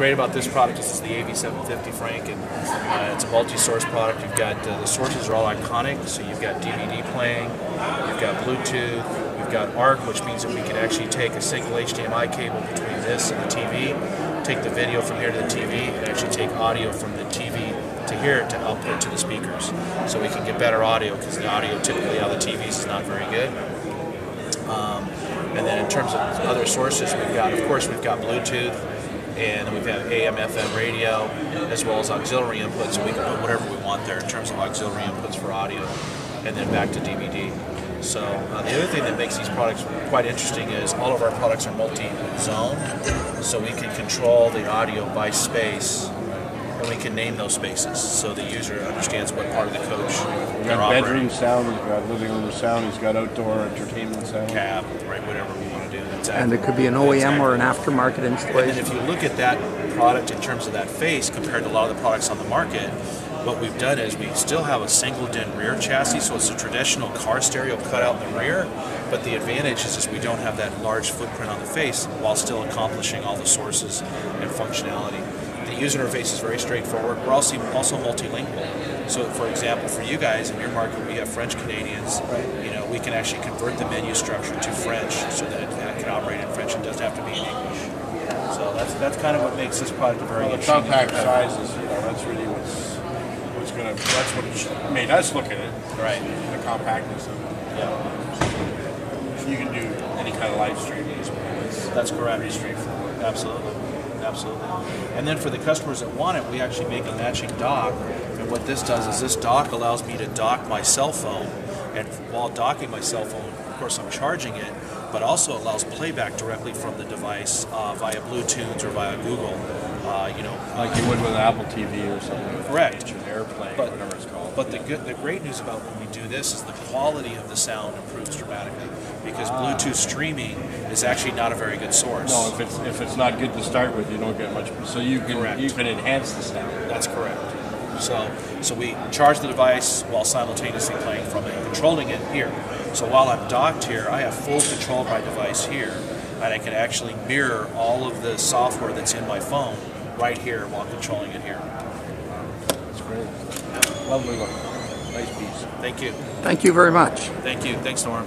great about this product is the AV750 Frank, and uh, it's a multi-source product. You've got uh, the sources are all iconic, so you've got DVD playing, you've got Bluetooth, you've got ARC, which means that we can actually take a single HDMI cable between this and the TV, take the video from here to the TV, and actually take audio from the TV to here to output to the speakers. So we can get better audio because the audio typically of the TVs is not very good. Um, and then in terms of other sources, we've got, of course, we've got Bluetooth and we've got AM, FM radio, as well as auxiliary inputs, so we can put whatever we want there in terms of auxiliary inputs for audio, and then back to DVD. So uh, the other thing that makes these products quite interesting is all of our products are multi-zone, so we can control the audio by space, and we can name those spaces, so the user understands what part of the coach they're got bedroom operating. sound, he's got living room sound, he's got outdoor entertainment sound. Cab, right, whatever Exactly. And it could be an OEM or an Exactly. aftermarket And then if you look at that product in terms of that face compared to a lot of the products on the market, what we've done is we still have a single din rear chassis, so it's a traditional car stereo cut out in the rear, but the advantage is, is we don't have that large footprint on the face while still accomplishing all the sources and functionality. The user interface is very straightforward. We're also also multilingual. So, for example, for you guys in your market, we have French Canadians. You know, we can actually convert the menu structure to French so that it can operate in French and doesn't have to be in English. So that's that's kind of what makes this product very Well, the interesting. compact competitive. sizes, you know, that's really what's what's gonna that's what made us look at it. Right. The compactness of Yeah. You can do any kind of live streaming. as well. It's that's correct. pretty straightforward. Absolutely, absolutely. And then for the customers that want it, we actually make a matching dock. And what this does is this dock allows me to dock my cell phone, and while docking my cell phone, of course, I'm charging it, but also allows playback directly from the device uh, via Bluetooth or via Google. Uh, you know, Like you would with an Apple TV or something. Correct. Or AirPlay, But- whatever it's called. But the good, the great news about when we do this is the quality of the sound improves dramatically because Bluetooth streaming is actually not a very good source. no, if it's if it's not good to start with, you don't get much. So you can Correct. you can enhance the sound. That's correct. So, so we charge the device while simultaneously playing from it, controlling it here. So while I'm docked here, I have full control of my device here, and I can actually mirror all of the software that's in my phone right here while controlling it here. It's great. Lovely look. Nice piece. Thank you. Thank you very much. Thank you. Thanks, Norm.